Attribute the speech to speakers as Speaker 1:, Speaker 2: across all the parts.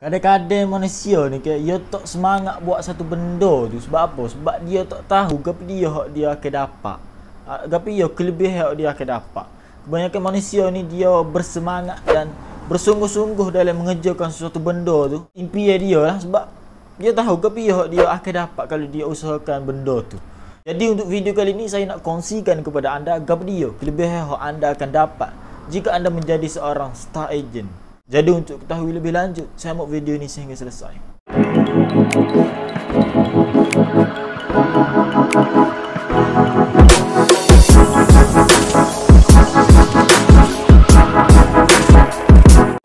Speaker 1: Kadang-kadang manusia ni ke dia tak semangat buat satu benda tu sebab apa? Sebab dia tak tahu gapo dia hak dia akan dapat. Ah, gapo dia kelebihan hak dia akan dapat. Kebanyakan manusia ni dia bersemangat dan bersungguh-sungguh dalam mengerjakan sesuatu benda tu. Impian dia lah sebab dia tahu gapo hak dia akan dapat kalau dia usahakan benda tu. Jadi untuk video kali ini saya nak kongsikan kepada anda gapo dia kelebihan hak anda akan dapat jika anda menjadi seorang star agent. Jadi untuk ketahui lebih lanjut, mau video ini sehingga selesai.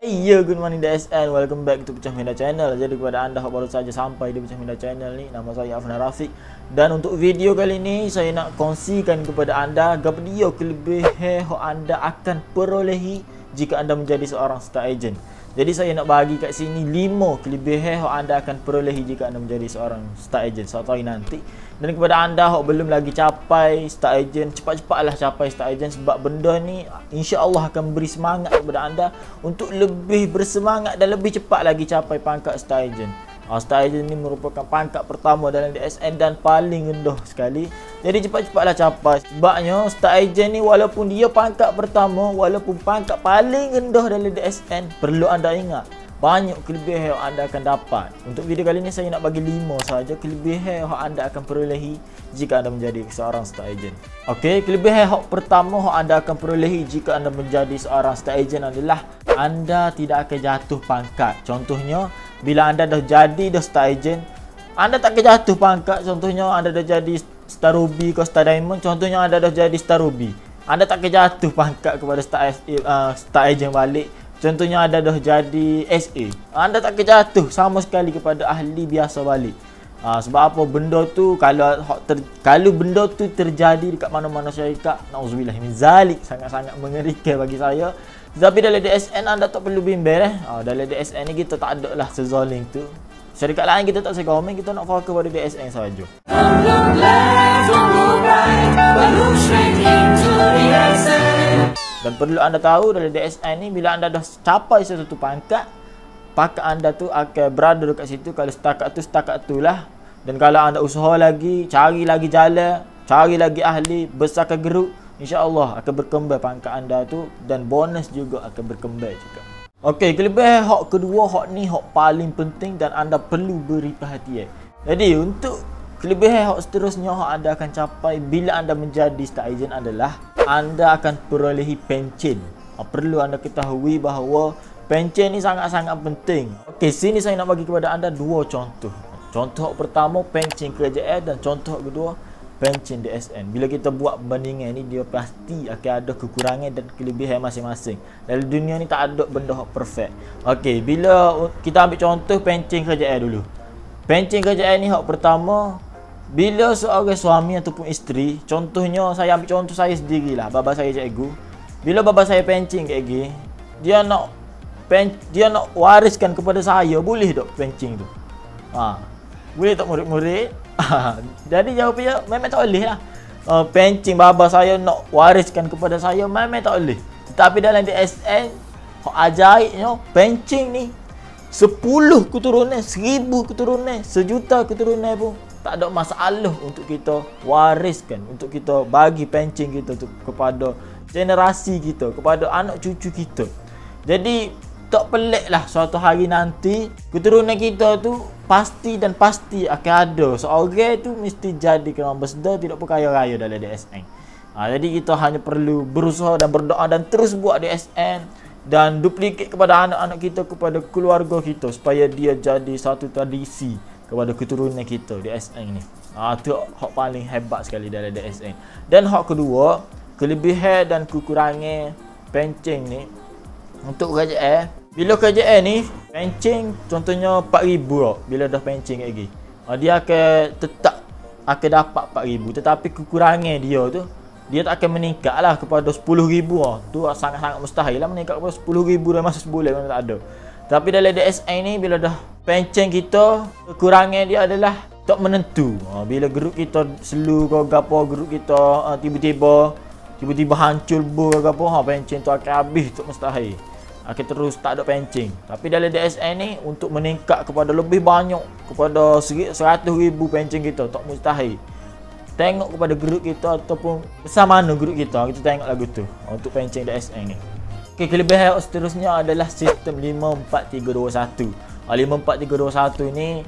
Speaker 1: Yo, good morning DSN. Welcome back to Pecah Minda Channel. Jadi kepada anda yang baru saja sampai di Pecah Minda Channel ni, nama saya Afna Rafiq. Dan untuk video kali ini, saya nak kongsikan kepada anda apa dia kelebihan yang anda akan perolehi jika anda menjadi seorang star agent. Jadi saya nak bagi kat sini 5 kelebihan yang anda akan perolehi jika anda menjadi seorang star agent suatu hari nanti. Dan kepada anda yang belum lagi capai star agent, cepat-cepatlah capai star agent sebab benda ni insya-Allah akan beri semangat kepada anda untuk lebih bersemangat dan lebih cepat lagi capai pangkat star agent. Star agent ni merupakan pangkat pertama dalam DSN dan paling rendah sekali. Jadi cepat-cepatlah capai. Sebabnya star agent ni walaupun dia pangkat pertama, walaupun pangkat paling rendah dalam DSN, perlu anda ingat banyak kelebihan yang anda akan dapat. Untuk video kali ini saya nak bagi 5 saja kelebihan yang anda akan perolehi jika anda menjadi seorang star agent. Okey, kelebihan yang pertama yang anda akan perolehi jika anda menjadi seorang star agent adalah anda tidak akan jatuh pangkat. Contohnya, bila anda dah jadi dah star agent, anda tak jatuh pangkat. Contohnya, anda dah jadi star ruby ke star diamond, contohnya anda dah jadi star ruby. Anda tak jatuh pangkat kepada star, uh, star agent balik Contohnya anda dah jadi SA. Anda tak jatuh sama sekali kepada ahli biasa balik. Ha, sebab apa benda tu kalau ter, kalau benda tu terjadi dekat mana-mana syarikat nauzubillah min zalik sangat-sangat mengerikan bagi saya. Tapi dalam DSN anda tak perlu bimbang eh. Ha, dalam DSN ni kita tak ada lah sezoling tu. Syarikat lain kita tak usah komen, kita nak fokus pada DSN saja. Dan perlu anda tahu dalam DSN ni bila anda dah capai satu pangkat, pangkat anda tu akan berada dekat situ kalau setakat tu setakat tu lah. Dan kalau anda usaha lagi, cari lagi jalan, cari lagi ahli, besarkan geruk, insya-Allah akan berkembang pangkat anda tu dan bonus juga akan berkembang juga. Okey, kelebihan hak kedua, hak ni hak paling penting dan anda perlu beri perhatian. Jadi untuk kelebihan hak seterusnya hak anda akan capai bila anda menjadi star agent adalah anda akan perolehi pencen. Ah, perlu anda ketahui bahawa pencen ni sangat-sangat penting. Okey, sini saya nak bagi kepada anda dua contoh. Contoh pertama pencen kerajaan dan contoh kedua pencen DSN. Bila kita buat perbandingan ni dia pasti akan ada kekurangan dan kelebihan masing-masing. Dalam dunia ni tak ada benda perfect. Okey, bila kita ambil contoh pencen kerajaan dulu. Pencen kerajaan ni hak pertama bila seorang suami ataupun isteri, contohnya saya ambil contoh saya sendirilah, baba saya cikgu. Bila baba saya kayak gini, dia nak pen, dia nak wariskan kepada saya, boleh tak pencing tu? Ha. Boleh tak murid-murid? Jadi jawabnya memang tak boleh lah. Uh, pencing baba saya nak wariskan kepada saya, memang tak boleh. Tetapi dalam DSN, ajaibnya pencing ni 10 keturunan, 1000 keturunan, sejuta keturunan pun tak ada masalah untuk kita wariskan untuk kita bagi pencing kita tu kepada generasi kita kepada anak cucu kita jadi tak pelik lah suatu hari nanti keturunan kita tu pasti dan pasti akan ada seorang tu mesti jadi kena besar tidak pun kaya raya dalam DSN ha, jadi kita hanya perlu berusaha dan berdoa dan terus buat DSN dan duplicate kepada anak-anak kita kepada keluarga kita supaya dia jadi satu tradisi kepada keturunan kita di SN ni. Ah tu hak paling hebat sekali dalam DSN. Dan hak kedua, kelebihan dan kekurangan pencing ni untuk kerajaan. Bila kerajaan ni pencing contohnya 4000 tau bila dah pencing lagi. Ah, dia akan tetap akan dapat 4000 tetapi kekurangan dia tu dia tak akan meningkat lah kepada 10,000 lah. Tu sangat-sangat mustahil lah meningkat kepada 10,000 dalam masa sebulan mana tak ada. Tapi dalam DSN ni bila dah pencen kita kekurangan dia adalah tak menentu. Ha, bila geruk kita selu ke gapo geruk kita ha, tiba-tiba tiba-tiba hancur bu ke gapo ha pencen tu akan habis tu mustahil. Akan terus tak ada pencing. Tapi dalam DSN ni untuk meningkat kepada lebih banyak kepada 100,000 pencing kita tak mustahil. Tengok kepada grup kita ataupun besar mana grup kita, kita tengok lagu tu untuk pencing DSN ni. Okey, kelebihan seterusnya adalah sistem 54321. 54321 ni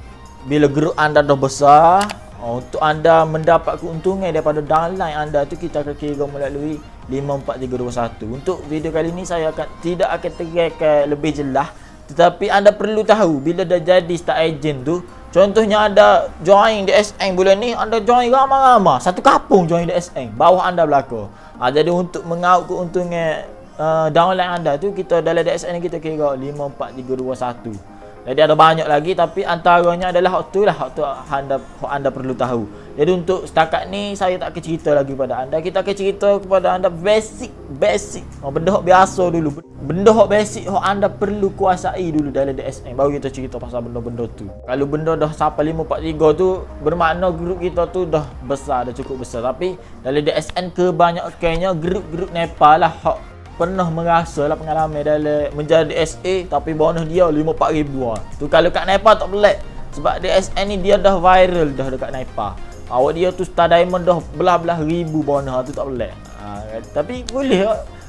Speaker 1: bila grup anda dah besar, untuk anda mendapat keuntungan daripada downline anda tu kita akan kira melalui 54321. Untuk video kali ini saya akan tidak akan terangkan lebih jelas tetapi anda perlu tahu bila dah jadi star agent tu contohnya anda join di SN bulan ni anda join ramai-ramai satu kampung join di SN bawah anda belaka. Ha, jadi untuk mengaut keuntungan uh, downline anda tu kita dalam DSN ni kita kira 54321. Jadi ada banyak lagi tapi antaranya adalah hak tu lah hak tu anda hak anda perlu tahu. Jadi untuk setakat ni saya tak akan cerita lagi kepada anda. Kita akan cerita kepada anda basic basic. Oh, benda hak biasa dulu. Benda hak basic hak anda perlu kuasai dulu dalam DSM baru kita cerita pasal benda-benda tu. Kalau benda dah sampai 543 tu bermakna grup kita tu dah besar dah cukup besar tapi dalam DSN kebanyakannya grup-grup Nepal lah hak pernah merasa lah pengalaman dalam menjadi SA tapi bonus dia 5-4 ribu lah. Tu kalau kat Nepal tak pelik. Sebab DSN ni dia dah viral dah dekat Nepal. Awak dia tu Star Diamond dah belah-belah ribu bonus tu tak pelik. Ha, tapi boleh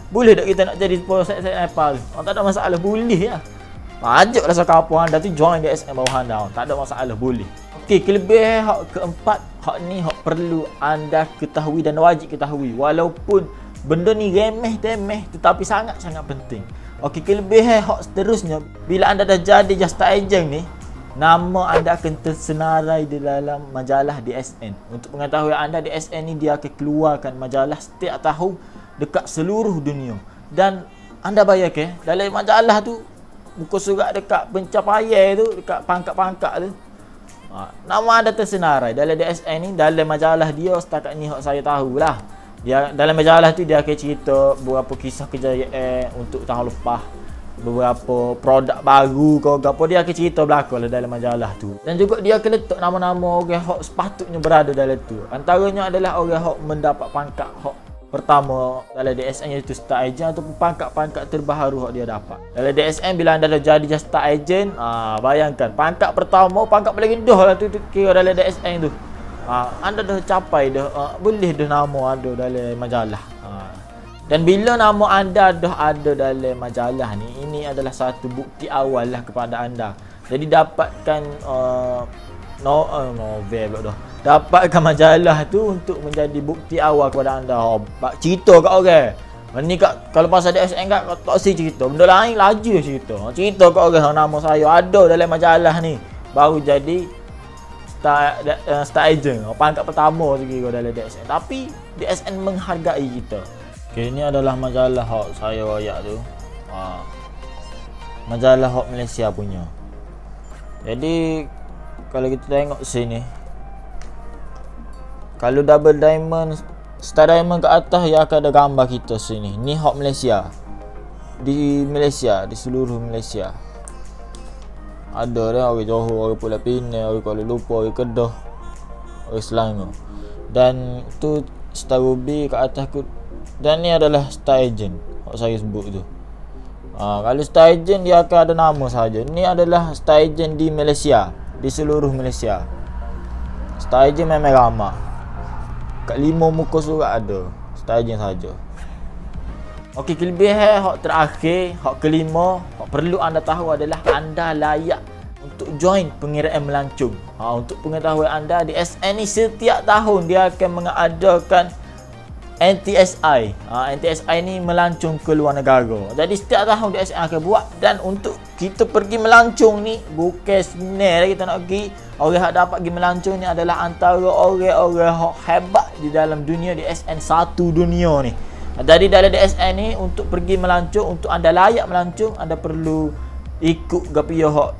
Speaker 1: boleh tak kita nak jadi set-set Nepal Oh, tak ada masalah, boleh lah. Ajak lah sekapur anda tu join DSN bawah anda. Tak ada masalah, boleh. Okey, kelebihan hak keempat, hak ni hak perlu anda ketahui dan wajib ketahui. Walaupun Benda ni remeh temeh tetapi sangat-sangat penting. Okey, kelebihan hak seterusnya bila anda dah jadi just agent ni, nama anda akan tersenarai di dalam majalah DSN. Untuk pengetahuan anda DSN ni dia akan keluarkan majalah setiap tahun dekat seluruh dunia. Dan anda bayar ke dalam majalah tu buku surat dekat pencapaian tu dekat pangkat-pangkat tu ha, nama anda tersenarai dalam DSN ni dalam majalah dia setakat ni hak saya tahulah dia dalam majalah tu dia akan cerita beberapa kisah kejayaan untuk tahun lepas. Beberapa produk baru kau apa dia akan cerita belaka lah dalam majalah tu. Dan juga dia akan letak nama-nama orang hok sepatutnya berada dalam tu. Antaranya adalah orang hok mendapat pangkat hok pertama dalam DSN iaitu star agent ataupun pangkat-pangkat terbaru hok dia dapat. Dalam DSN bila anda dah jadi star agent ah bayangkan pangkat pertama pangkat paling rendah lah tu, tu kira dalam DSN tu ha, anda dah capai dah uh, boleh dah nama ada dalam majalah. Ha. dan bila nama anda dah ada dalam majalah ni ini adalah satu bukti awal lah kepada anda. Jadi dapatkan uh, no, uh, novel dah. Dapatkan majalah tu untuk menjadi bukti awal kepada anda. Oh, cerita kat orang. Ni kat kalau pasal DSN kat tak si cerita. Benda lain laju cerita. Cerita kat orang nama saya ada dalam majalah ni. Baru jadi star uh, star agent. Pangkat pertama lagi kau dalam DSN tapi DSN menghargai kita. Okay, ini adalah majalah hot saya royak tu. Ha. majalah hot Malaysia punya. Jadi kalau kita tengok sini kalau double diamond star diamond ke atas ya akan ada gambar kita sini. Ni hot Malaysia. Di Malaysia di seluruh Malaysia ada dah orang Johor, orang Pulau Pinang, orang Kuala Lumpur, orang Kedah, orang Selangor. Dan tu Star Ruby kat atas aku dan ni adalah Star Agent yang saya sebut tu. Ha, kalau Star Agent dia akan ada nama saja. Ni adalah Star Agent di Malaysia, di seluruh Malaysia. Star Agent memang ramah. Kat lima muka surat ada Star Agent saja. Okey, kelebihan hak terakhir, hak kelima, hak perlu anda tahu adalah anda layak untuk join pengiraan melancong. Ha, untuk pengetahuan anda di SN ni setiap tahun dia akan mengadakan NTSI. Ha, NTSI ni melancong ke luar negara. Jadi setiap tahun di SN akan buat dan untuk kita pergi melancong ni bukan senang kita nak pergi. Orang yang dapat pergi melancong ni adalah antara orang-orang hebat di dalam dunia di SN satu dunia ni. Dari dalam DSN ni untuk pergi melancong untuk anda layak melancong anda perlu ikut gapio hok.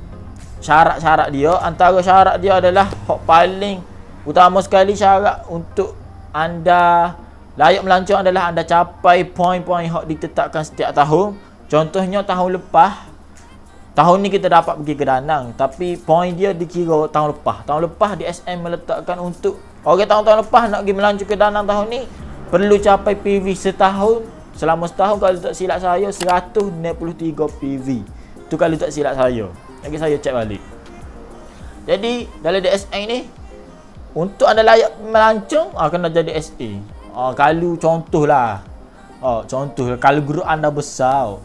Speaker 1: Syarat-syarat dia antara syarat dia adalah hok paling utama sekali syarat untuk anda layak melancong adalah anda capai poin-poin hok ditetapkan setiap tahun. Contohnya tahun lepas tahun ni kita dapat pergi ke Danang tapi poin dia dikira tahun lepas. Tahun lepas DSN meletakkan untuk orang tahun-tahun lepas nak pergi melancong ke Danang tahun ni perlu capai PV setahun selama setahun kalau tak silap saya 193 PV. Tu kalau tak silap saya. Lagi saya cek balik. Jadi dalam DSN ni untuk anda layak melancong ah, kena jadi SA. Ah, kalau contohlah. Oh, contoh kalau guru anda besar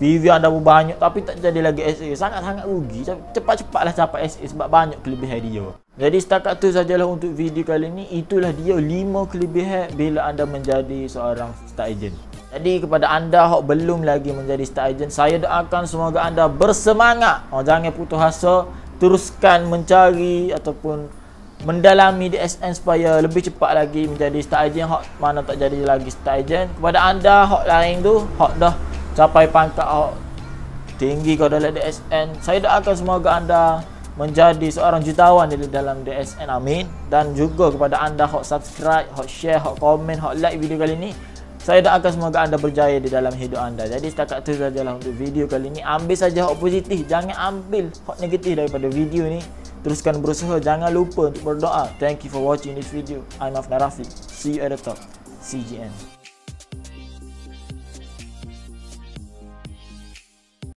Speaker 1: PV anda pun banyak tapi tak jadi lagi SA sangat-sangat rugi. Cepat-cepatlah capai SA sebab banyak kelebihan dia. Jadi setakat tu sajalah untuk video kali ni itulah dia 5 kelebihan bila anda menjadi seorang star agent. Jadi kepada anda yang belum lagi menjadi star agent saya doakan semoga anda bersemangat. Oh, jangan putus asa. Teruskan mencari ataupun mendalami DSN supaya lebih cepat lagi menjadi star agent. Hot mana tak jadi lagi star agent. Kepada anda hot lain tu hot dah capai pangkat hot tinggi kau dalam DSN saya doakan semoga anda menjadi seorang jutawan di dalam DSN amin dan juga kepada anda hot subscribe hot share hot komen hot like video kali ini saya doakan semoga anda berjaya di dalam hidup anda jadi setakat itu sajalah untuk video kali ini ambil saja hot positif jangan ambil hot negatif daripada video ini Teruskan berusaha. Jangan lupa untuk berdoa. Thank you for watching this video. I'm Afna Rafiq. See you at the top. CGN.